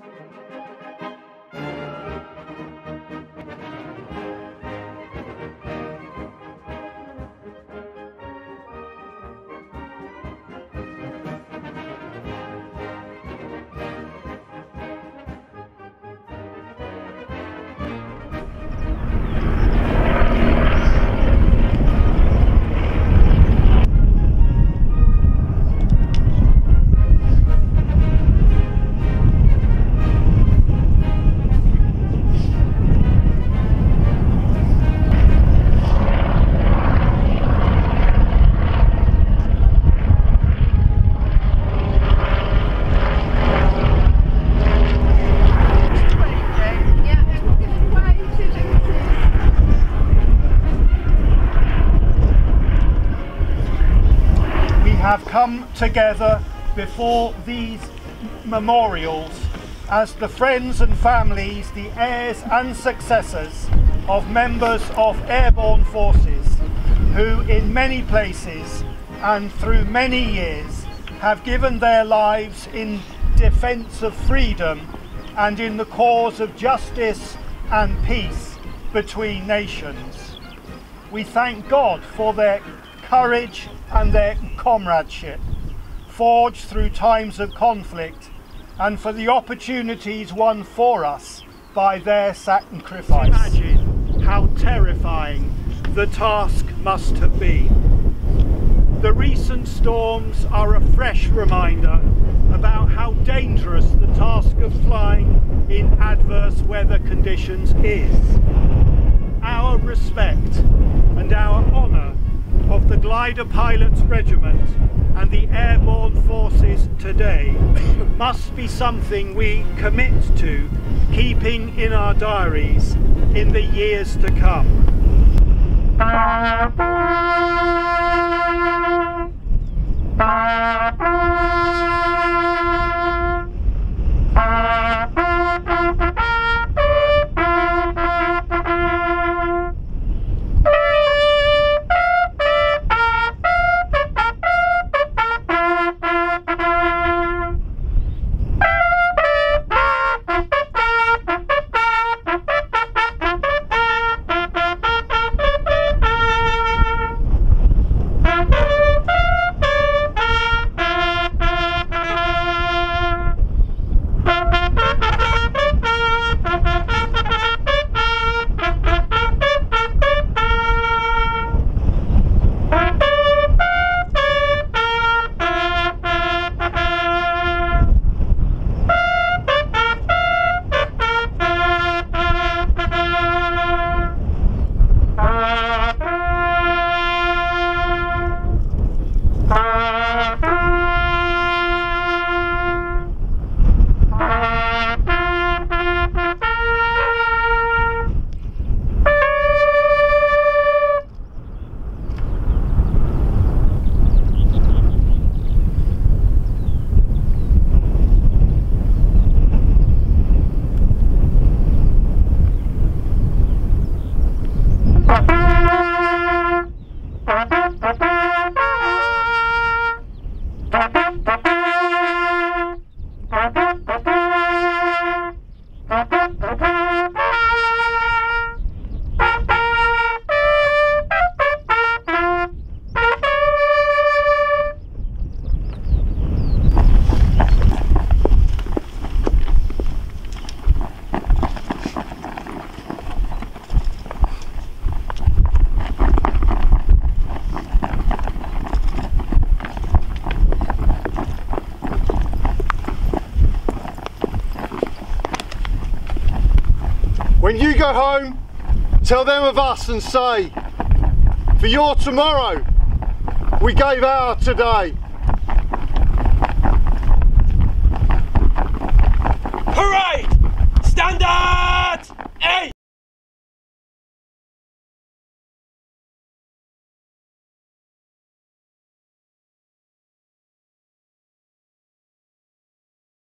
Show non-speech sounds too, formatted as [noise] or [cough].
we have come together before these memorials as the friends and families, the heirs and successors of members of airborne forces who in many places and through many years have given their lives in defence of freedom and in the cause of justice and peace between nations. We thank God for their courage and their comradeship, forged through times of conflict, and for the opportunities won for us by their sacrifice. Imagine how terrifying the task must have been. The recent storms are a fresh reminder about how dangerous the task of flying in adverse weather conditions is. Our respect and our the Glider Pilots Regiment and the Airborne Forces today [coughs] must be something we commit to keeping in our diaries in the years to come. When you go home, tell them of us and say, for your tomorrow, we gave our today.